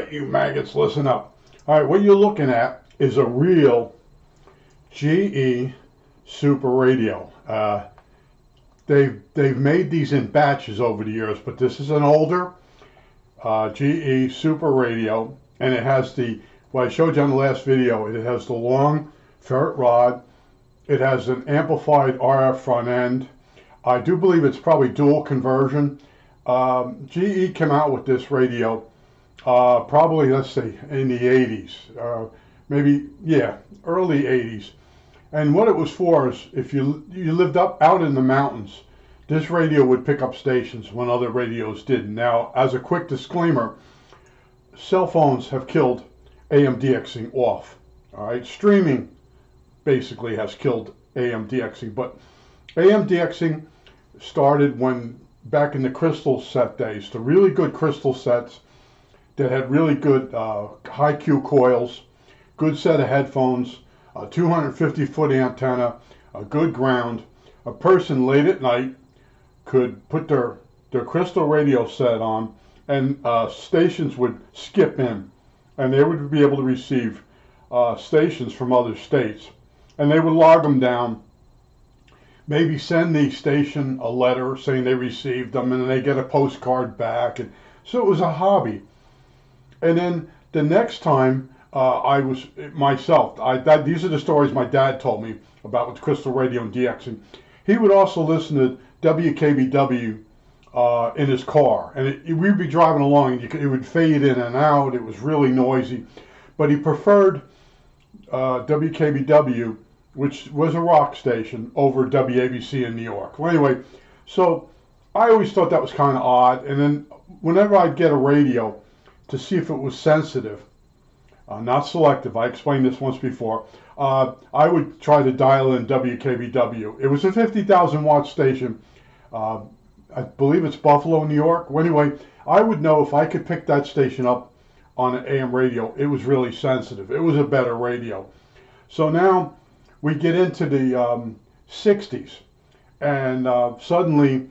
right, you maggots, listen up. All right, what you're looking at is a real GE Super Radio. Uh, they've they've made these in batches over the years, but this is an older uh, GE Super Radio, and it has the what I showed you on the last video. It has the long ferrite rod. It has an amplified RF front end. I do believe it's probably dual conversion. Um, GE came out with this radio uh, probably, let's see, in the 80s. Uh, maybe, yeah, early 80s. And what it was for is if you, you lived up out in the mountains, this radio would pick up stations when other radios didn't. Now, as a quick disclaimer, cell phones have killed AM DXing off. All right, streaming basically has killed AM DXing, but AM DXing started when back in the crystal set days, the really good crystal sets that had really good uh, high Q coils, good set of headphones, a 250 foot antenna, a good ground. A person late at night could put their, their crystal radio set on and uh, stations would skip in and they would be able to receive uh, stations from other states. And they would log them down, maybe send the station a letter saying they received them, and they get a postcard back. And so it was a hobby. And then the next time uh, I was myself, I, that, these are the stories my dad told me about with Crystal Radio and DXing. He would also listen to WKBW uh, in his car, and it, we'd be driving along, and could, it would fade in and out. It was really noisy, but he preferred uh, WKBW, which was a rock station, over WABC in New York. Well, anyway, so I always thought that was kind of odd, and then whenever I'd get a radio to see if it was sensitive, uh, not selective. I explained this once before. Uh, I would try to dial in WKBW. It was a 50,000 watt station. Uh, I believe it's Buffalo, New York. Well, anyway, I would know if I could pick that station up on an AM radio, it was really sensitive. It was a better radio. So now we get into the um, 60s, and uh, suddenly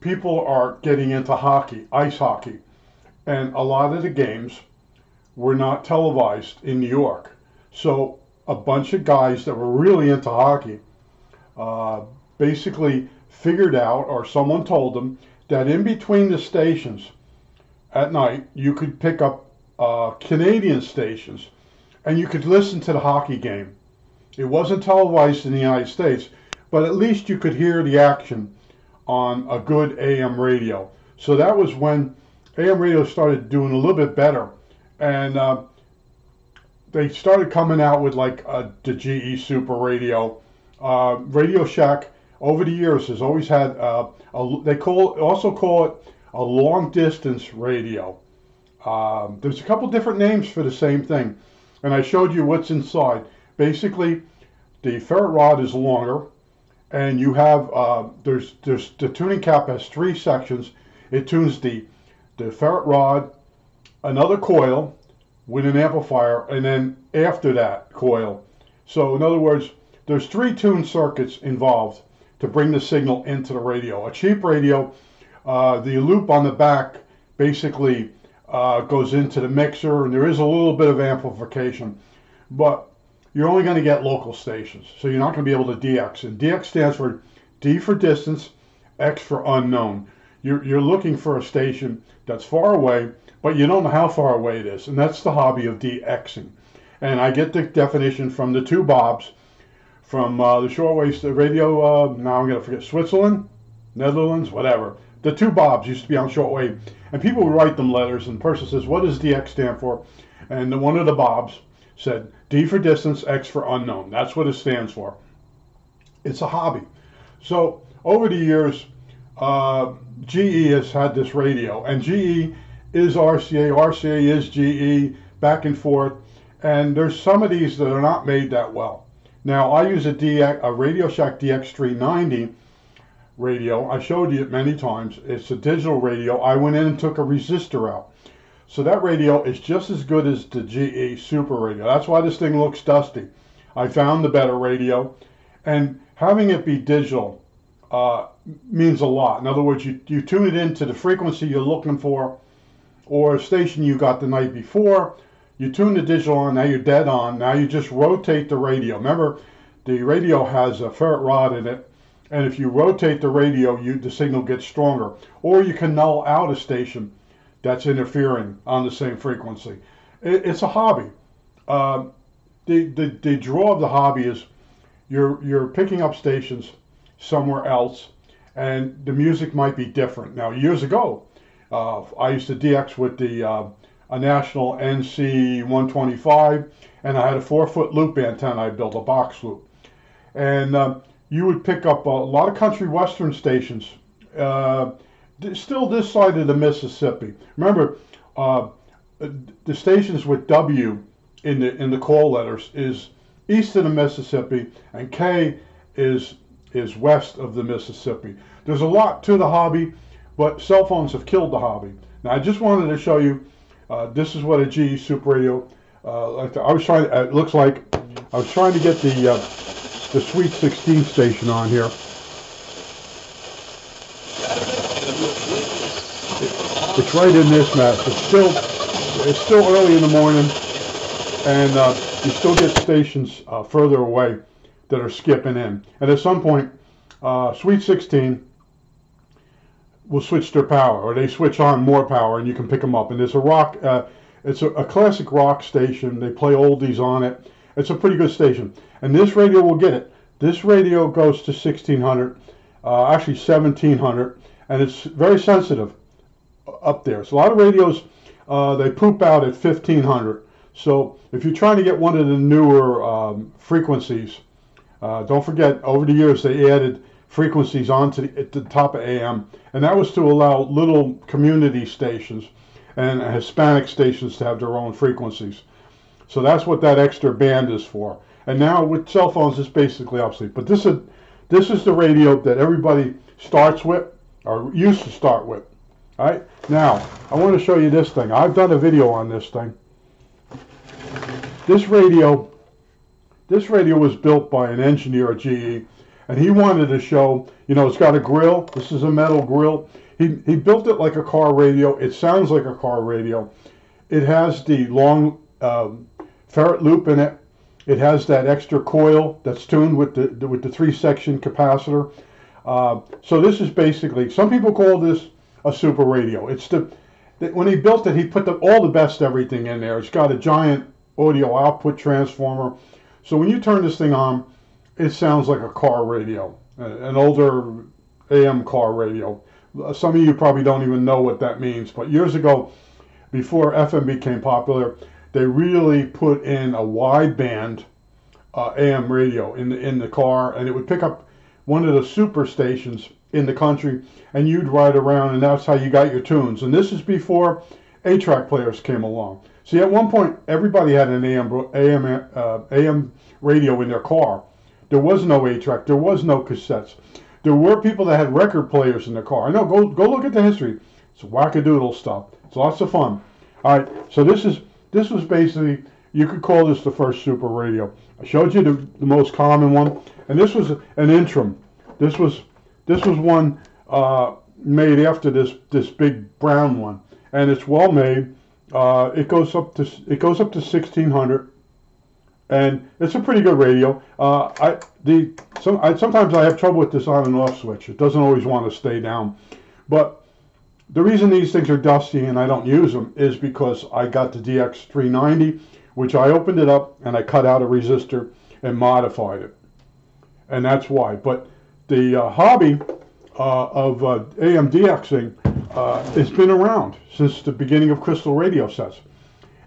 people are getting into hockey, ice hockey, and a lot of the games were not televised in New York. So a bunch of guys that were really into hockey uh, basically figured out, or someone told them, that in between the stations at night, you could pick up uh, Canadian stations and you could listen to the hockey game. It wasn't televised in the United States, but at least you could hear the action on a good AM radio. So that was when AM radio started doing a little bit better. And uh, they started coming out with like the GE Super Radio. Uh, radio Shack over the years has always had uh, a, they call also call it a long distance radio. Um, there's a couple different names for the same thing, and I showed you what's inside. Basically, the ferrite rod is longer, and you have uh, there's there's the tuning cap has three sections. It tunes the the ferrite rod, another coil with an amplifier, and then after that coil. So in other words, there's three tune circuits involved to bring the signal into the radio. A cheap radio, uh, the loop on the back basically uh, goes into the mixer, and there is a little bit of amplification, but you're only going to get local stations, so you're not going to be able to DX. And DX stands for D for distance, X for unknown. You're, you're looking for a station that's far away, but you don't know how far away it is, and that's the hobby of DXing. And I get the definition from the two Bobs from uh, the shortwave radio. Uh, now I'm going to forget Switzerland, Netherlands, whatever. The two Bobs used to be on shortwave, and people would write them letters, and the person says, "What does DX stand for?" And the, one of the Bobs said, "D for distance, X for unknown." That's what it stands for. It's a hobby. So over the years, uh, GE has had this radio, and GE is RCA, RCA is GE, back and forth. And there's some of these that are not made that well. Now I use a, DX, a Radio Shack DX390 radio. I showed you it many times. It's a digital radio. I went in and took a resistor out. So that radio is just as good as the GE Super Radio. That's why this thing looks dusty. I found the better radio. And having it be digital uh, means a lot. In other words, you, you tune it into the frequency you're looking for, or a station you got the night before. You tune the digital on, now you're dead on. Now you just rotate the radio. Remember, the radio has a ferrite rod in it, and if you rotate the radio, you the signal gets stronger. Or you can null out a station that's interfering on the same frequency. It, it's a hobby. Uh, the, the the draw of the hobby is you're you're picking up stations somewhere else, and the music might be different. Now, years ago, uh, I used to DX with the uh, a national NC 125, and I had a four foot loop antenna. I built a box loop, and uh, you would pick up a lot of country western stations. Uh, still this side of the Mississippi. Remember, uh, the stations with W in the in the call letters is east of the Mississippi, and K is is west of the Mississippi. There's a lot to the hobby, but cell phones have killed the hobby. Now, I just wanted to show you. Uh, this is what a GE Super Radio. Uh, I was trying. it looks like I was trying to get the uh, the Sweet 16 station on here. it's right in this mess. It's still it's still early in the morning, and uh, you still get stations uh, further away that are skipping in. And at some point, uh, Sweet 16 will switch their power, or they switch on more power, and you can pick them up. And it's a rock, uh, it's a, a, classic rock station. They play oldies on it. It's a pretty good station. And this radio will get it. This radio goes to 1600, uh, actually 1700, and it's very sensitive up there. So a lot of radios, uh, they poop out at 1500. So if you're trying to get one of the newer um, frequencies, uh, don't forget, over the years they added frequencies onto the, at the top of AM, and that was to allow little community stations and Hispanic stations to have their own frequencies. So that's what that extra band is for. And now with cell phones, it's basically obsolete. But this is this is the radio that everybody starts with or used to start with. All right. Now I want to show you this thing. I've done a video on this thing. This radio this radio was built by an engineer at GE, and he wanted to show, you know, it's got a grill. This is a metal grill. He, he built it like a car radio. It sounds like a car radio. It has the long um, ferrite loop in it. It has that extra coil that's tuned with the, the with the three section capacitor. Uh, so this is basically some people call this a super radio. It's the when he built it, he put the, all the best everything in there. It's got a giant audio output transformer. So when you turn this thing on, it sounds like a car radio, an older AM car radio. Some of you probably don't even know what that means, but years ago, before FM became popular, they really put in a wideband uh, AM radio in the in the car, and it would pick up one of the super stations in the country, and you'd ride around, and that's how you got your tunes. And this is before 8-track players came along. See, at one point, everybody had an AM, AM, uh, AM radio in their car. There was no 8-track. There was no cassettes. There were people that had record players in their car. I know. Go go look at the history. It's wackadoodle stuff. It's lots of fun. All right. So this is this was basically you could call this the first super radio. I showed you the, the most common one, and this was an interim. This was this was one uh, made after this this big brown one, and it's well made. Uh, it goes up to it goes up to 1600, and it's a pretty good radio. Uh, I the some I, sometimes I have trouble with this on and off switch. It doesn't always want to stay down, but the reason these things are dusty and I don't use them is because I got the DX390, which I opened it up and I cut out a resistor and modified it, and that's why. But the uh, hobby uh, of uh, AM DXing uh, it's been around since the beginning of crystal radio sets.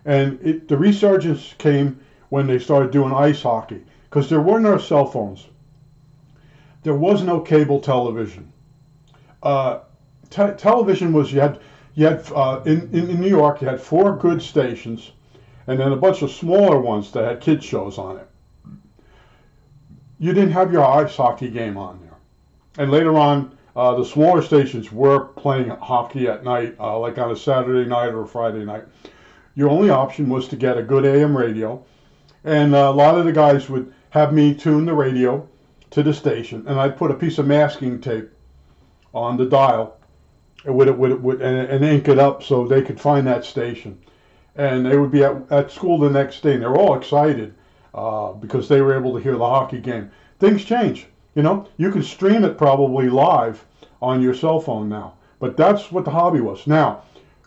And it, the resurgence came when they started doing ice hockey because there were no cell phones. There was no cable television. Uh, te- television was you had you had uh, in, in, in New York you had four good stations, and then a bunch of smaller ones that had kids shows on it. You didn't have your ice hockey game on there, and later on uh, the smaller stations were playing hockey at night, uh, like on a Saturday night or a Friday night. Your only option was to get a good AM radio, and a lot of the guys would have me tune the radio to the station, and I'd put a piece of masking tape on the dial, would, would, would and, and ink it up so they could find that station. And they would be at, at school the next day, and they were all excited uh, because they were able to hear the hockey game. Things change. You know, you can stream it probably live on your cell phone now. But that's what the hobby was. Now,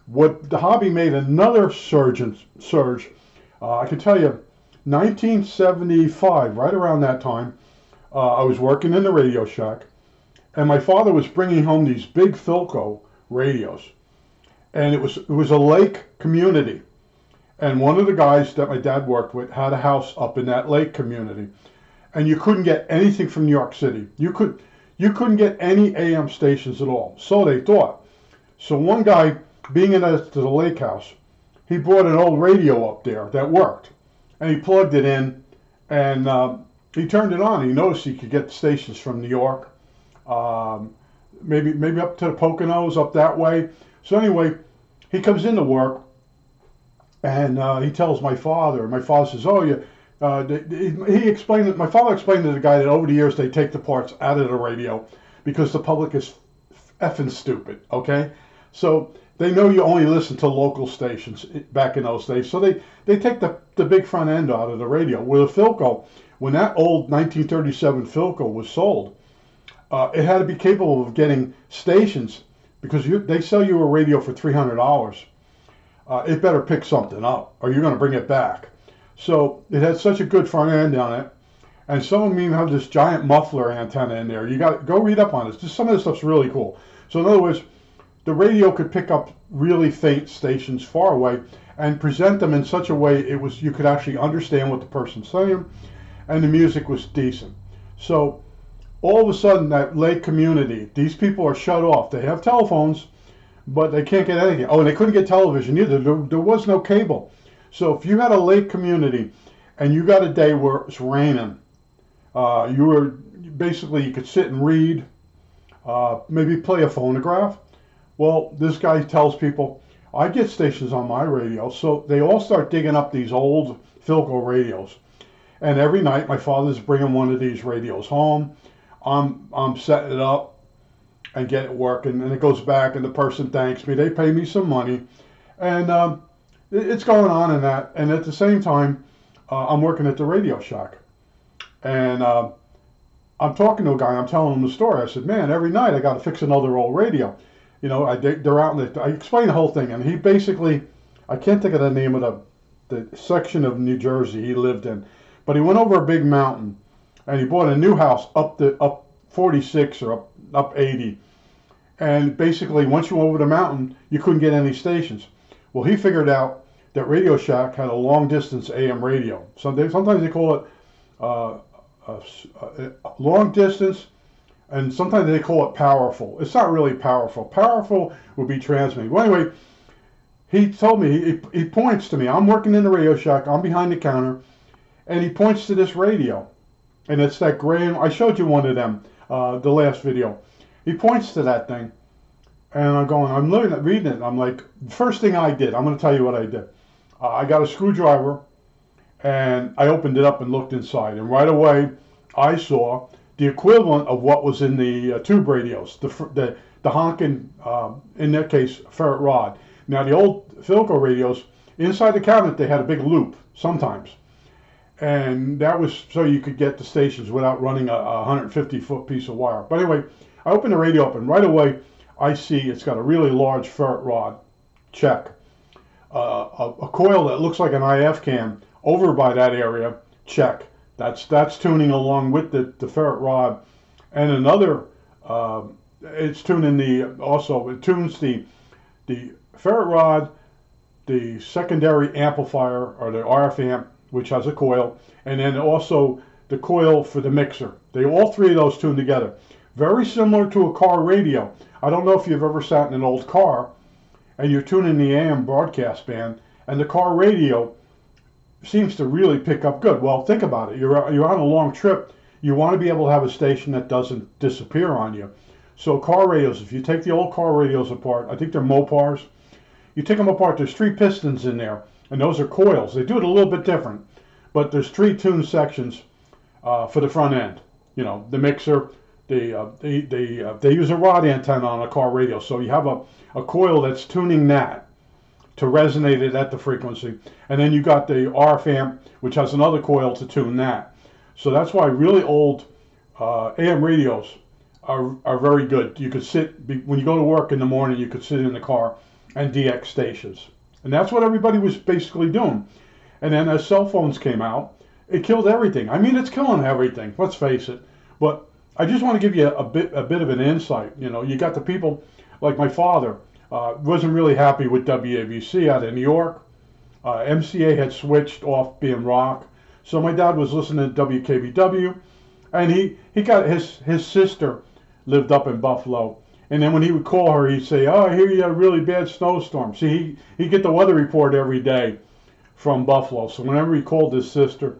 what the hobby made another surge, surge uh, I can tell you, 1975, right around that time, uh, I was working in the Radio Shack, and my father was bringing home these big Philco radios, and it was it was a lake community, and one of the guys that my dad worked with had a house up in that lake community, and you couldn't get anything from New York City. You could you couldn't get any AM stations at all. So they thought. So one guy, being in a, to the lake house, he brought an old radio up there that worked, and he plugged it in, and uh, he turned it on. He noticed he could get stations from New York, um, maybe maybe up to the Poconos, up that way. So anyway, he comes into work, and uh, he tells my father. My father says, "Oh, you." Uh, he explained that my father explained to the guy that over the years they take the parts out of the radio because the public is effing stupid. Okay, so they know you only listen to local stations back in those days, so they they take the the big front end out of the radio. With a Philco, when that old 1937 Philco was sold, uh, it had to be capable of getting stations because you, they sell you a radio for three hundred dollars. Uh, it better pick something up, or you're going to bring it back. So it had such a good front end on it. And some of them even have this giant muffler antenna in there. You got go read up on this. Just some of this stuff's really cool. So in other words, the radio could pick up really faint stations far away and present them in such a way it was you could actually understand what the person's saying, and the music was decent. So all of a sudden, that lake community, these people are shut off. They have telephones, but they can't get anything. Oh, and they couldn't get television either. There, there was no cable. So if you had a lake community and you got a day where it's raining, uh, you were basically you could sit and read, uh, maybe play a phonograph. Well, this guy tells people, I get stations on my radio, so they all start digging up these old Philco radios. And every night, my father's bringing one of these radios home. I'm I'm setting it up and get it working, and it goes back, and the person thanks me. They pay me some money, and um, it's going on in that. And at the same time, uh, I'm working at the Radio Shack, and uh, I'm talking to a guy. I'm telling him the story. I said, "Man, every night I got to fix another old radio." You know, I they're out in the. I explain the whole thing, and he basically, I can't think of the name of the the section of New Jersey he lived in, but he went over a big mountain, and he bought a new house up the up 46 or up up 80, and basically once you went over the mountain, you couldn't get any stations. Well, he figured out that Radio Shack had a long distance AM radio. Sometimes they call it uh, a, a long distance, and sometimes they call it powerful. It's not really powerful. Powerful would be transmitting. Well, anyway, he told me, he, he points to me. I'm working in the Radio Shack. I'm behind the counter, and he points to this radio, and it's that gray. I showed you one of them, uh, the last video. He points to that thing, and I'm going, I'm looking at reading it. I'm like, first thing I did, I'm going to tell you what I did. Uh, I got a screwdriver and I opened it up and looked inside. And right away, I saw the equivalent of what was in the uh, tube radios, the, the, the honking, uh, in that case, ferrite rod. Now, the old Philco radios, inside the cabinet, they had a big loop sometimes. And that was so you could get the stations without running a, a 150 foot piece of wire. But anyway, I opened the radio up and right away, I see it's got a really large ferrite rod, check. Uh, a, a, coil that looks like an IF can over by that area, check. That's that's tuning along with the, the ferrite rod, and another. Uh, it's tuning the also it tunes the the ferret rod, the secondary amplifier or the RF amp, which has a coil, and then also the coil for the mixer. They all three of those tune together. Very similar to a car radio. I don't know if you've ever sat in an old car and you're tuning the AM broadcast band and the car radio seems to really pick up good. Well, think about it. You're, you're on a long trip. You want to be able to have a station that doesn't disappear on you. So car radios, if you take the old car radios apart, I think they're Mopars. You take them apart, there's three pistons in there, and those are coils. They do it a little bit different, but there's three tune sections uh, for the front end. You know, the mixer, they uh, they they uh, they use a rod antenna on a car radio. So you have a, a coil that's tuning that to resonate it at the frequency, and then you got the RF amp, which has another coil to tune that. So that's why really old uh, AM radios are are very good. You could sit when you go to work in the morning. You could sit in the car and DX stations, and that's what everybody was basically doing. And then as cell phones came out, it killed everything. I mean, it's killing everything. Let's face it. But I just want to give you a bit a bit of an insight. You know, you got the people like my father uh, wasn't really happy with WABC out of New York. Uh, MCA had switched off being rock, so my dad was listening to WKBW, and he he got his his sister lived up in Buffalo. And then when he would call her, he'd say, "Oh, I hear you had a really bad snowstorm." See, he he'd get the weather report every day from Buffalo. So whenever he called his sister,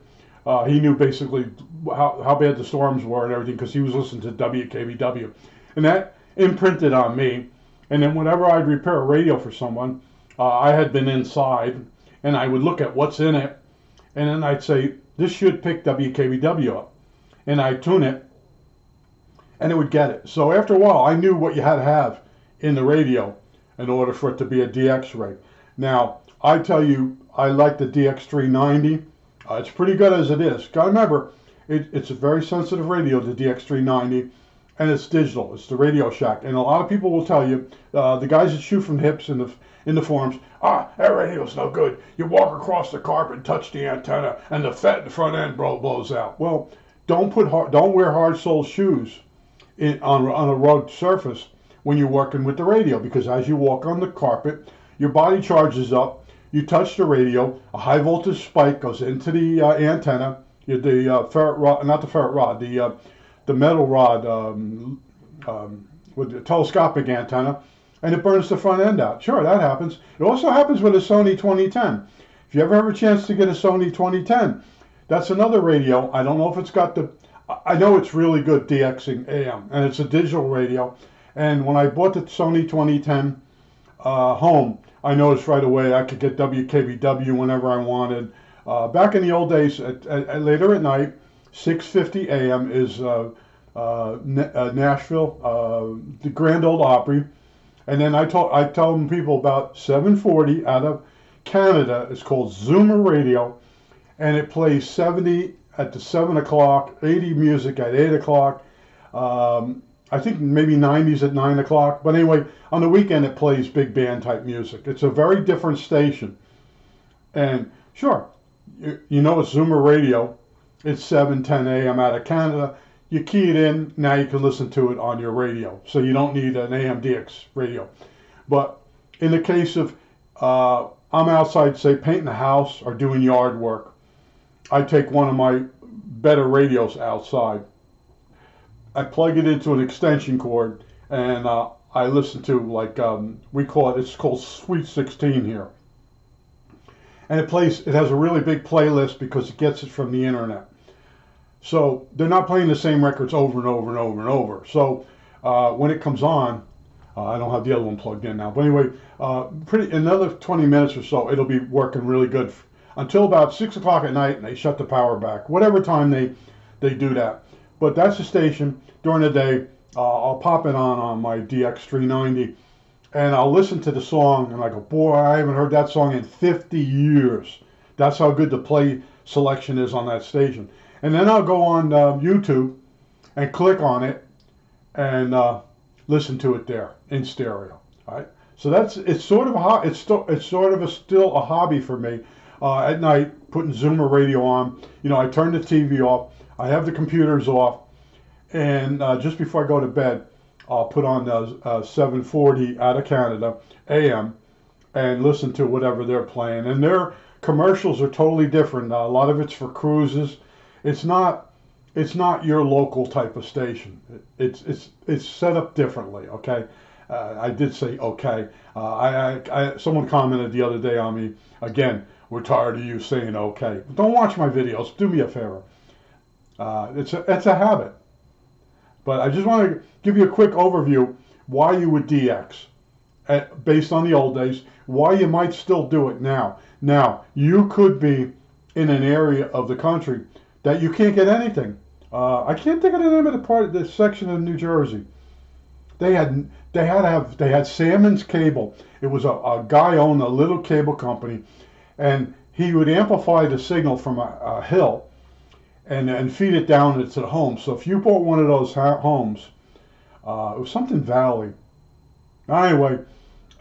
uh, he knew basically how, how bad the storms were and everything because he was listening to WKBW. And that imprinted on me. And then whenever I'd repair a radio for someone, uh, I had been inside and I would look at what's in it. And then I'd say, this should pick WKBW up. And I'd tune it and it would get it. So after a while, I knew what you had to have in the radio in order for it to be a DX rig. Now, I tell you, I like the DX390 uh, it's pretty good as it is. Got to remember, it, it's a very sensitive radio, the DX390, and it's digital. It's the Radio Shack, and a lot of people will tell you, uh, the guys that shoot from the hips in the in the forums, ah, that radio's no good. You walk across the carpet, touch the antenna, and the fat in the front end blow, blows out. Well, don't put hard, don't wear hard sole shoes in, on on a rugged surface when you're working with the radio, because as you walk on the carpet, your body charges up you touch the radio, a high voltage spike goes into the uh, antenna, the uh, ferrite rod, not the ferrite rod, the uh, the metal rod um, um, with the telescopic antenna, and it burns the front end out. Sure, that happens. It also happens with a Sony 2010. If you ever have a chance to get a Sony 2010, that's another radio. I don't know if it's got the, I know it's really good DXing AM, and it's a digital radio. And when I bought the Sony 2010 uh, home, I noticed right away I could get WKBW whenever I wanted. Uh, back in the old days, at, at, at later at night, 6:50 a.m. is uh, uh, uh, Nashville, uh, the Grand Ole Opry, and then I tell I tell them people about 7:40 out of Canada. It's called Zoomer Radio, and it plays 70 at the 7 o'clock, 80 music at 8 o'clock. Um, I think maybe 90s at 9 o'clock. But anyway, on the weekend it plays big band type music. It's a very different station. And sure, you, you know it's Zoomer Radio. It's 7, 10 a.m. out of Canada. You key it in, now you can listen to it on your radio. So you don't need an AMDX radio. But in the case of uh, I'm outside, say, painting a house or doing yard work, I take one of my better radios outside I plug it into an extension cord and uh, I listen to like um, we call it. It's called Sweet 16 here, and it plays. It has a really big playlist because it gets it from the internet. So they're not playing the same records over and over and over and over. So uh, when it comes on, uh, I don't have the other one plugged in now. But anyway, uh, pretty another 20 minutes or so, it'll be working really good until about six o'clock at night, and they shut the power back. Whatever time they they do that. But that's the station during the day. Uh, I'll pop it on on my DX390 and I'll listen to the song and I go, boy, I haven't heard that song in 50 years. That's how good the play selection is on that station. And then I'll go on uh, YouTube and click on it and uh, listen to it there in stereo. All right. So that's it's sort of a it's still it's sort of a still a hobby for me. Uh, at night, putting Zoomer radio on. You know, I turn the TV off. I have the computers off, and uh, just before I go to bed, I'll put on uh, uh, 740 out of Canada AM and listen to whatever they're playing. And their commercials are totally different. a lot of it's for cruises. It's not it's not your local type of station. It's it's it's set up differently. Okay. Uh, I did say okay. Uh, I, I, I, someone commented the other day on me again. We're tired of you saying okay. Don't watch my videos. Do me a favor. Uh, it's a, it's a habit. But I just want to give you a quick overview why you would DX at, uh, based on the old days, why you might still do it now. Now, you could be in an area of the country that you can't get anything. Uh, I can't think of the name of the part, of the section of New Jersey. They had they had to have they had Salmon's Cable. It was a, a guy owned a little cable company, and he would amplify the signal from a, a hill, and and feed it down into the home. So if you bought one of those homes, uh, it was something Valley. Anyway,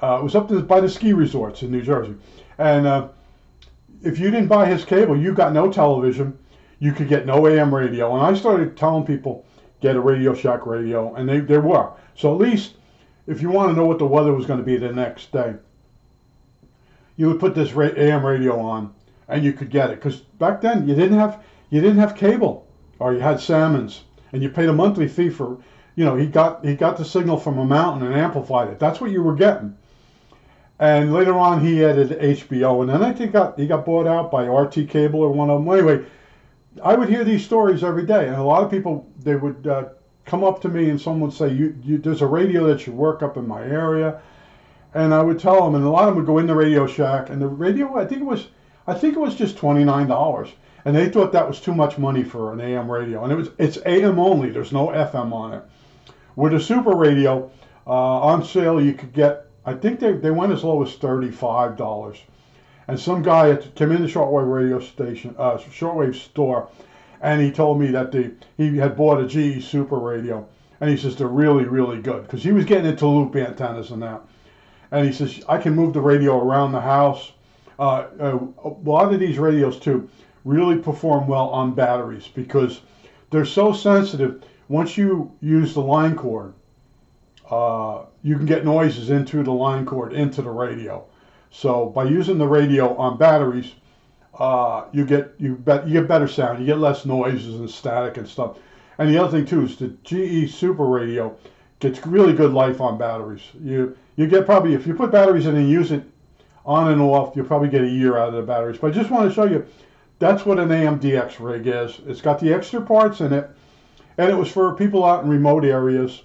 uh, it was up to by the ski resorts in New Jersey, and uh, if you didn't buy his cable, you got no television. You could get no AM radio. And I started telling people get a Radio Shack radio, and they there were. So at least if you want to know what the weather was going to be the next day, you would put this AM radio on, and you could get it. Because back then you didn't have you didn't have cable, or you had Salmons, and you paid a monthly fee for. You know, he got he got the signal from a mountain and amplified it. That's what you were getting. And later on, he added HBO, and then I think got, he got bought out by RT Cable or one of them. Anyway, I would hear these stories every day, and a lot of people they would uh, come up to me and someone would say, you, you, "There's a radio that should work up in my area," and I would tell them, and a lot of them would go in the Radio Shack, and the radio, I think it was, I think it was just twenty nine dollars, and they thought that was too much money for an AM radio, and it was it's AM only. There's no FM on it. With a super radio uh, on sale, you could get I think they, they went as low as $35. And some guy at, came in the shortwave radio station, uh, shortwave store, and he told me that the, he had bought a GE Super radio. And he says they're really, really good because he was getting into loop antennas and that. And he says, I can move the radio around the house. Uh, uh, a lot of these radios, too, really perform well on batteries because they're so sensitive. Once you use the line cord, uh, you can get noises into the line cord into the radio. So by using the radio on batteries, uh, you get you bet you get better sound. You get less noises and static and stuff. And the other thing too is the GE Super Radio gets really good life on batteries. You you get probably if you put batteries in and use it on and off, you'll probably get a year out of the batteries. But I just want to show you that's what an AMDX rig is. It's got the extra parts in it, and it was for people out in remote areas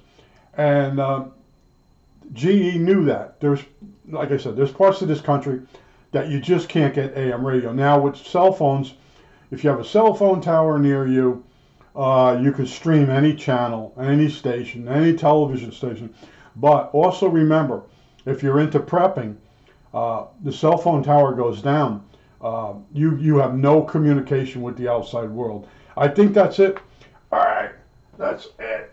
and uh, GE knew that. There's, like I said, there's parts of this country that you just can't get AM radio. Now with cell phones, if you have a cell phone tower near you, uh, you can stream any channel, any station, any television station. But also remember, if you're into prepping, uh, the cell phone tower goes down. Uh, you you have no communication with the outside world. I think that's it. All right, that's it.